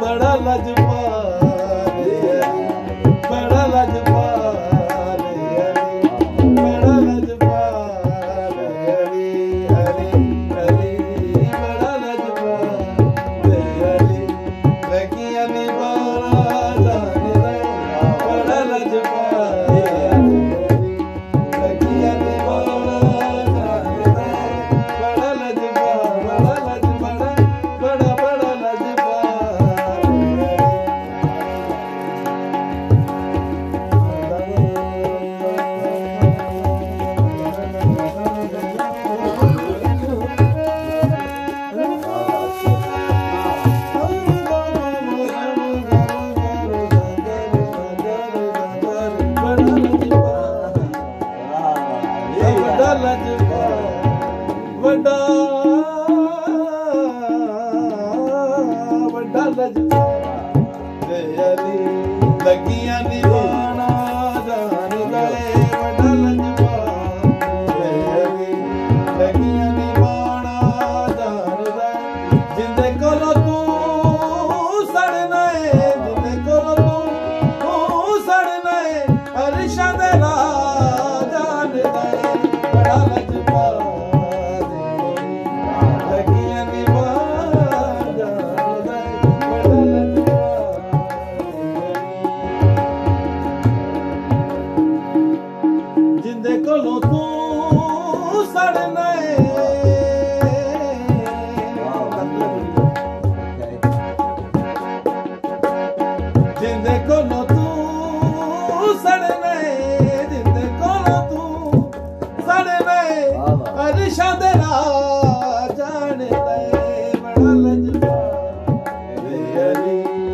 ਬੜਾ ਲਜਪਾ लगी लगिया निवा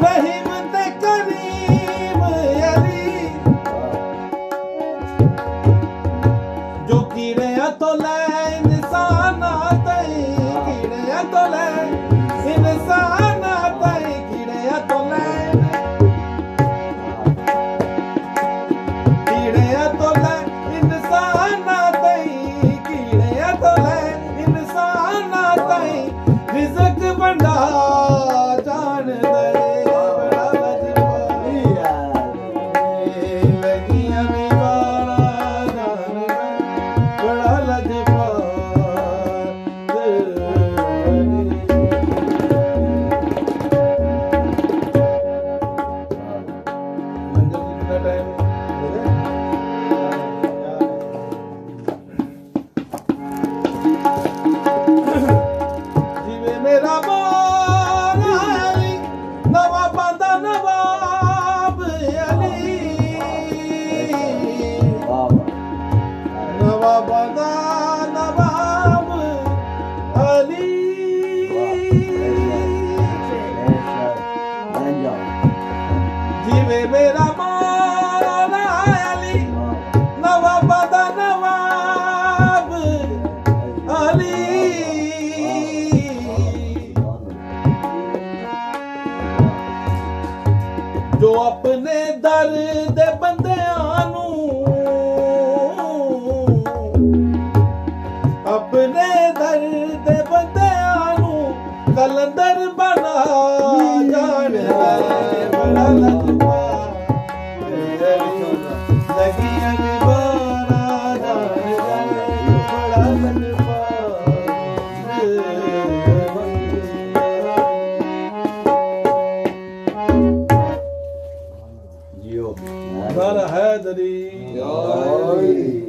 Vai ਜੋ ਆਪਣੇ ਦਰ ਦੇ ਬੰਦਿਆਂ ਨੂੰ ਆਪਣੇ ਦਰ ਦੇ ਬੰਦਿਆਂ ਨੂੰ ਕਲੰਦਰ ਬਣਾ ਜਾਣ ਜਾਣਦਾ। Kadri. Jai.